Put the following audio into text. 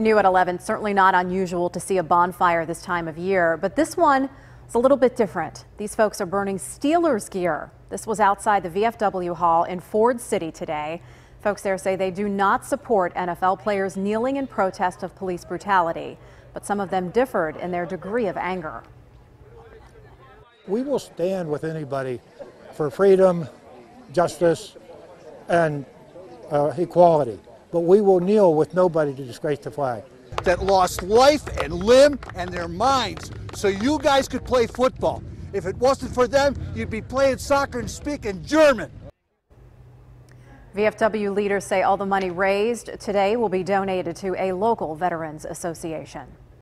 New at 11, certainly not unusual to see a bonfire this time of year, but this one is a little bit different. These folks are burning Steelers gear. This was outside the VFW Hall in Ford City today. Folks there say they do not support NFL players kneeling in protest of police brutality, but some of them differed in their degree of anger. We will stand with anybody for freedom, justice, and uh, equality but we will kneel with nobody to disgrace the flag. That lost life and limb and their minds so you guys could play football. If it wasn't for them, you'd be playing soccer and speaking German. VFW leaders say all the money raised today will be donated to a local veterans association.